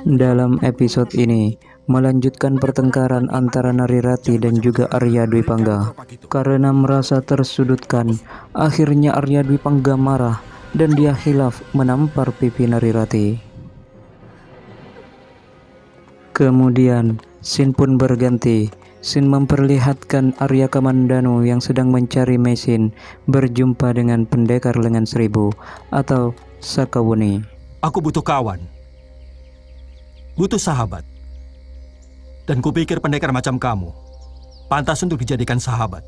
Dalam episode ini, melanjutkan pertengkaran antara Narirati dan juga Arya Dwi Pangga. Karena merasa tersudutkan, akhirnya Arya Dwi Pangga marah dan dia hilaf menampar pipi Narirati. Kemudian, Sin pun berganti. Sin memperlihatkan Arya Kamandanu yang sedang mencari mesin berjumpa dengan pendekar lengan seribu atau Sakawuni. Aku butuh kawan. Butuh sahabat. Dan kupikir pendekar macam kamu pantas untuk dijadikan sahabat.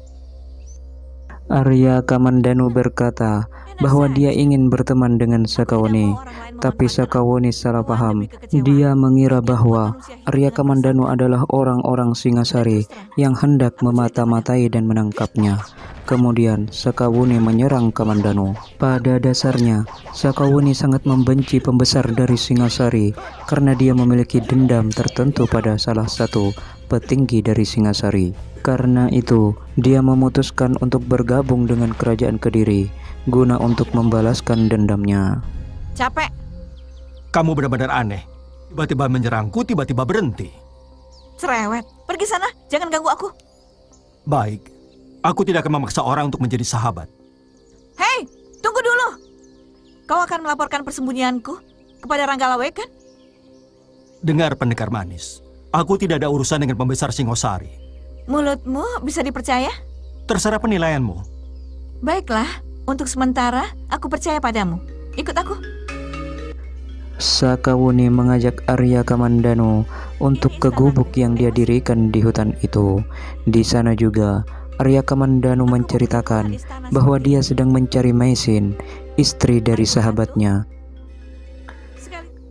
Arya Kamandanu berkata bahwa dia ingin berteman dengan Sakawuni, tapi Sakawuni salah paham. Dia mengira bahwa Arya Kamandanu adalah orang-orang Singasari yang hendak memata-matai dan menangkapnya. Kemudian Sakawuni menyerang Kamandanu. Pada dasarnya, Sakawuni sangat membenci pembesar dari Singasari karena dia memiliki dendam tertentu pada salah satu petinggi dari Singasari. Karena itu, dia memutuskan untuk bergabung dengan kerajaan Kediri guna untuk membalaskan dendamnya. Capek. Kamu benar-benar aneh. Tiba-tiba menyerangku, tiba-tiba berhenti. Cerewet. Pergi sana, jangan ganggu aku. Baik. Aku tidak akan memaksa orang untuk menjadi sahabat. Hei, tunggu dulu. Kau akan melaporkan persembunyianku kepada Ranggalawe kan? Dengar pendekar manis. Aku tidak ada urusan dengan pembesar Singosari. Mulutmu bisa dipercaya? Terserah penilaianmu. Baiklah, untuk sementara aku percaya padamu. Ikut aku. Sakawuni mengajak Arya Kamandanu untuk ke gubuk yang dia dirikan di hutan itu. Di sana juga Arya Kamandanu menceritakan bahwa dia sedang mencari Maisin, istri dari sahabatnya.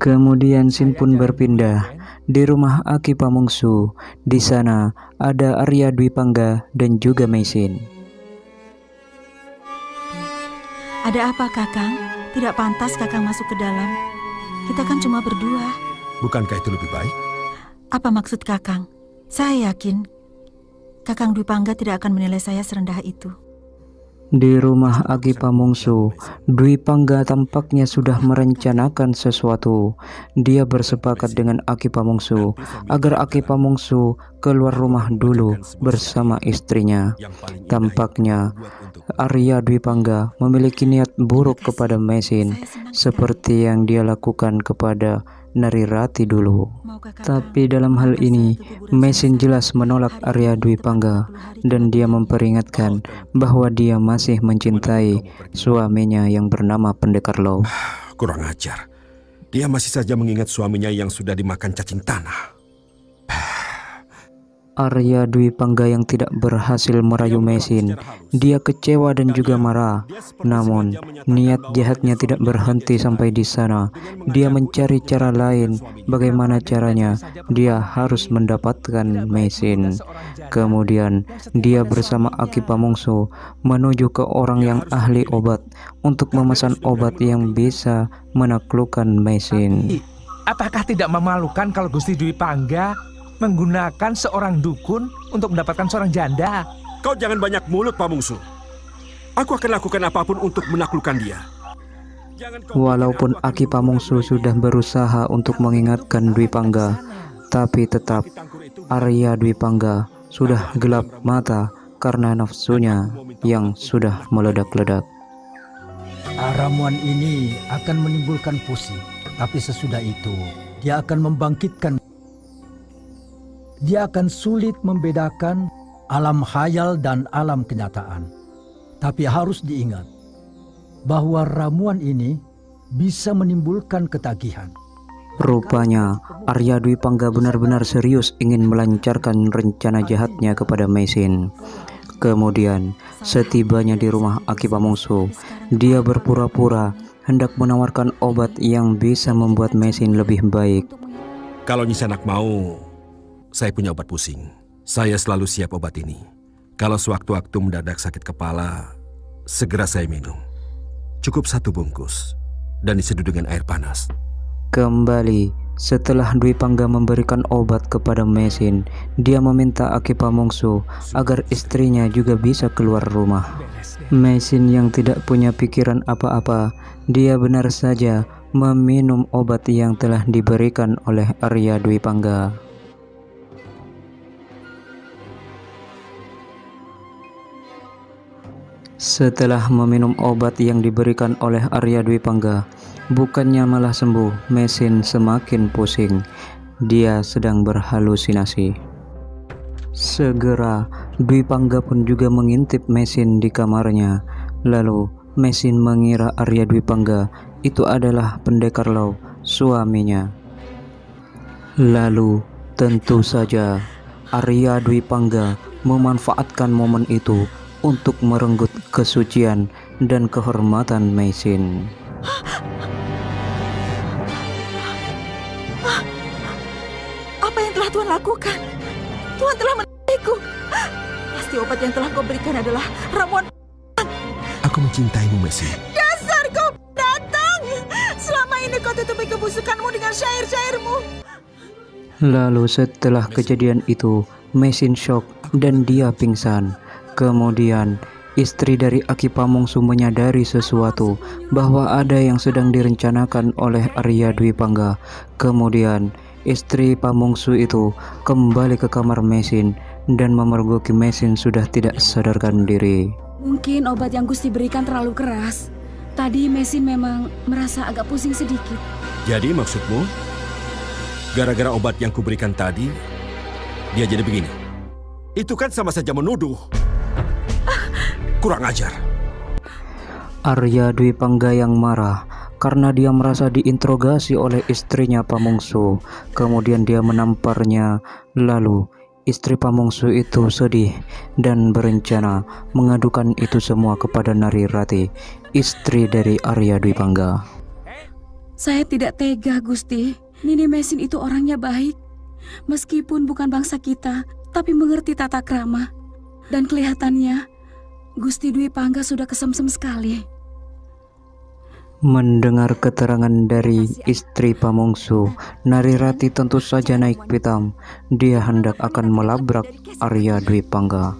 Kemudian Sin pun berpindah di rumah Aki Pamungsu. Di sana ada Arya Dwi Pangga dan juga Maisin. Ada apa Kakang? Tidak pantas Kakang masuk ke dalam. Kita kan cuma berdua. Bukankah itu lebih baik? Apa maksud Kakang? Saya yakin Kakang Dwi Pangga tidak akan menilai saya serendah itu. Di rumah Agi Pamungsu, Dwi Pangga tampaknya sudah merencanakan sesuatu. Dia bersepakat dengan Aki Pamungsu agar Aki Pamungsu keluar rumah dulu bersama istrinya. Tampaknya Arya Dwi Pangga memiliki niat buruk kepada Mesin seperti yang dia lakukan kepada Narirati dulu. Tapi dalam hal ini, Mesin jelas menolak Arya Dwi Pangga dan dia memperingatkan bahwa dia masih mencintai suaminya yang bernama Pendekar Low. Kurang ajar. Dia masih saja mengingat suaminya yang sudah dimakan cacing tanah. Arya Dwi Pangga yang tidak berhasil merayu Mesin. Dia kecewa dan juga marah. Namun, niat jahatnya tidak berhenti sampai di sana. Dia mencari cara lain. Bagaimana caranya? Dia harus mendapatkan Mesin. Kemudian, dia bersama Aki Pamungsu menuju ke orang yang ahli obat untuk memesan obat yang bisa menaklukkan Mesin. Apakah tidak memalukan kalau Gusti Dwi Pangga menggunakan seorang dukun untuk mendapatkan seorang janda. Kau jangan banyak mulut, Pamungsu. Aku akan lakukan apa pun untuk menaklukkan dia. Walaupun Aki Pamungsu sudah berusaha untuk mengingatkan Dwi Pangga, tapi tetap Arya Dwi Pangga sudah gelap mata karena nafsunya yang sudah meledak-ledak. Ramuan ini akan menimbulkan pusing, tapi sesudah itu dia akan membangkitkan dia akan sulit membedakan alam hayal dan alam kenyataan. Tapi harus diingat bahwa ramuan ini bisa menimbulkan ketagihan. Rupanya Arya Dwi Pangga benar-benar serius ingin melancarkan rencana jahatnya kepada Mesin. Kemudian, setibanya di rumah Aki Pamungsu, dia berpura-pura hendak menawarkan obat yang bisa membuat Mesin lebih baik. Kalau Nisanak mau, saya punya obat pusing. Saya selalu siap obat ini. Kalau sewaktu-waktu mendadak sakit kepala, segera saya minum. Cukup satu bungkus dan diseduh dengan air panas. Kembali setelah Dwi Pangga memberikan obat kepada Mesin, dia meminta Aki Pamongso agar istrinya juga bisa keluar rumah. Mesin yang tidak punya pikiran apa-apa, dia benar saja meminum obat yang telah diberikan oleh Arya Dwi Pangga. Setelah meminum obat yang diberikan oleh Arya Dwi Pangga, bukannya malah sembuh, mesin semakin pusing. Dia sedang berhalusinasi. Segera, Dwi Pangga pun juga mengintip mesin di kamarnya. Lalu, mesin mengira Arya Dwi Pangga itu adalah pendekar Lau, suaminya. Lalu, tentu saja, Arya Dwi Pangga memanfaatkan momen itu untuk merenggut kesucian dan kehormatan Maisin. Apa yang telah Tuhan lakukan? Tuhan telah menikahiku. Pasti obat yang telah kau berikan adalah ramuan Aku mencintaimu, Messi. dasar kau datang. Selama ini kau tutupi kebusukanmu dengan syair-syairmu. Lalu setelah kejadian itu, Mesin shock dan dia pingsan. Kemudian, istri dari Aki Pamungsu menyadari sesuatu bahwa ada yang sedang direncanakan oleh Arya Dwi Pangga. Kemudian, istri Pamungsu itu kembali ke kamar Mesin dan memergoki Mesin sudah tidak sadarkan diri. Mungkin obat yang Gusti berikan terlalu keras. Tadi Mesin memang merasa agak pusing sedikit. Jadi maksudmu, gara-gara obat yang kuberikan tadi, dia jadi begini? Itu kan sama saja menuduh. Kurang ajar. Arya Dwi Pangga yang marah karena dia merasa diinterogasi oleh istrinya Pamungsu. Kemudian dia menamparnya. Lalu istri Pamungsu itu sedih dan berencana mengadukan itu semua kepada Nari Rati, istri dari Arya Dwi Pangga. Saya tidak tega, Gusti. Nini Mesin itu orangnya baik. Meskipun bukan bangsa kita, tapi mengerti tata krama. Dan kelihatannya, Gusti Dwi Pangga sudah kesemsem sekali. Mendengar keterangan dari istri Pamungsu, Nari Rati tentu saja naik pitam. Dia hendak akan melabrak Arya Dwi Pangga.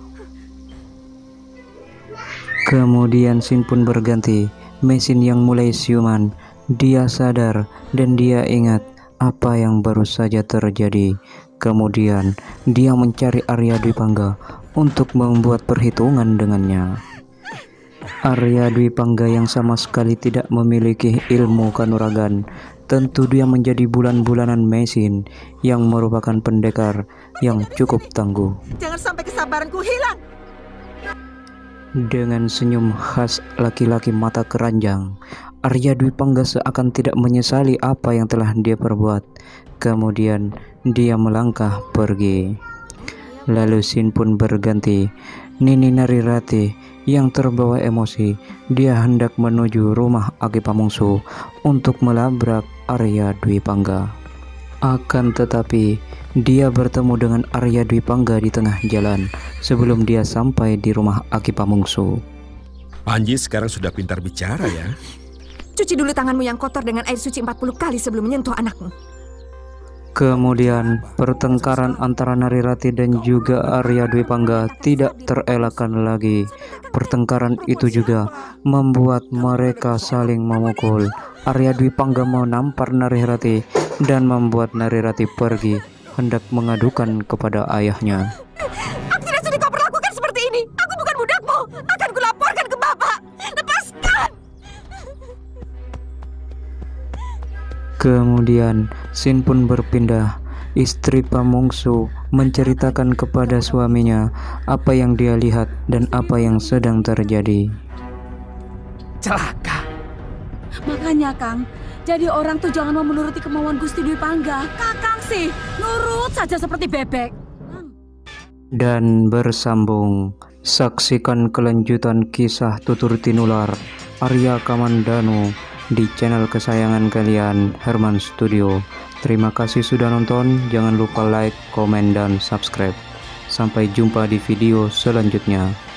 Kemudian Sin pun berganti. Mesin yang mulai siuman. Dia sadar dan dia ingat apa yang baru saja terjadi. Kemudian dia mencari Arya Dwi Pangga untuk membuat perhitungan dengannya. Arya Dwi Pangga yang sama sekali tidak memiliki ilmu kanuragan Tentu dia menjadi bulan-bulanan mesin yang merupakan pendekar yang cukup tangguh Jangan sampai kesabaranku hilang. Dengan senyum khas laki-laki mata keranjang Arya Dwi Pangga seakan tidak menyesali apa yang telah dia perbuat Kemudian dia melangkah pergi Lalu Sin pun berganti Nini Narirati yang terbawa emosi, dia hendak menuju rumah Agi Pamungsu untuk melabrak Arya Dwi Pangga. Akan tetapi, dia bertemu dengan Arya Dwi Pangga di tengah jalan sebelum dia sampai di rumah Agi Pamungsu. Panji sekarang sudah pintar bicara ya. Cuci dulu tanganmu yang kotor dengan air suci 40 kali sebelum menyentuh anakmu. Kemudian pertengkaran antara Narirati dan juga Arya Dwi Pangga tidak terelakkan lagi. Pertengkaran itu juga membuat mereka saling memukul. Arya Dwi Pangga menampar Narirati dan membuat Narirati pergi hendak mengadukan kepada ayahnya. Kemudian Sin pun berpindah. Istri Pamungsu menceritakan kepada suaminya apa yang dia lihat dan apa yang sedang terjadi. Celaka. Makanya, Kang, jadi orang tuh jangan mau menuruti kemauan Gusti Dwi Pangga. Kakang sih, nurut saja seperti bebek. Dan bersambung, saksikan kelanjutan kisah Tutur Tinular Arya Kamandanu di channel kesayangan kalian Herman Studio. Terima kasih sudah nonton, jangan lupa like, komen, dan subscribe. Sampai jumpa di video selanjutnya.